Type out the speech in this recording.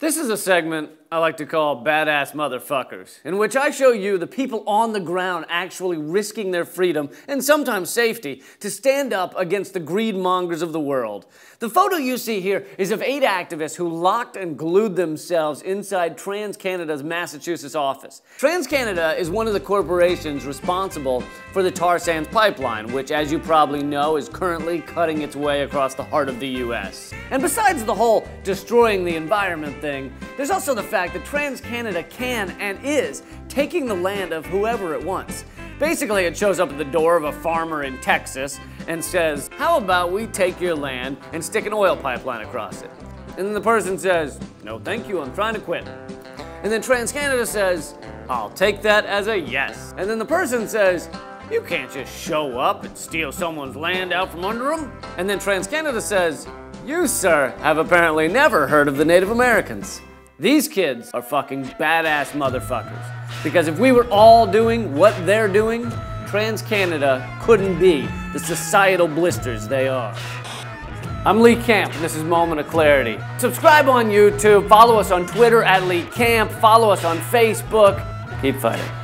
This is a segment I like to call Badass Motherfuckers, in which I show you the people on the ground actually risking their freedom and sometimes safety to stand up against the greed mongers of the world. The photo you see here is of eight activists who locked and glued themselves inside TransCanada's Massachusetts office. TransCanada is one of the corporations responsible for the tar sands pipeline, which, as you probably know, is currently cutting its way across the heart of the US. And besides the whole destroying the environment thing, there's also the fact that TransCanada can and is taking the land of whoever it wants. Basically, it shows up at the door of a farmer in Texas and says, How about we take your land and stick an oil pipeline across it? And then the person says, No, thank you, I'm trying to quit. And then TransCanada says, I'll take that as a yes. And then the person says, You can't just show up and steal someone's land out from under them. And then TransCanada says, You, sir, have apparently never heard of the Native Americans. These kids are fucking badass motherfuckers. Because if we were all doing what they're doing, TransCanada couldn't be the societal blisters they are. I'm Lee Camp, and this is Moment of Clarity. Subscribe on YouTube, follow us on Twitter at Lee Camp, follow us on Facebook. Keep fighting.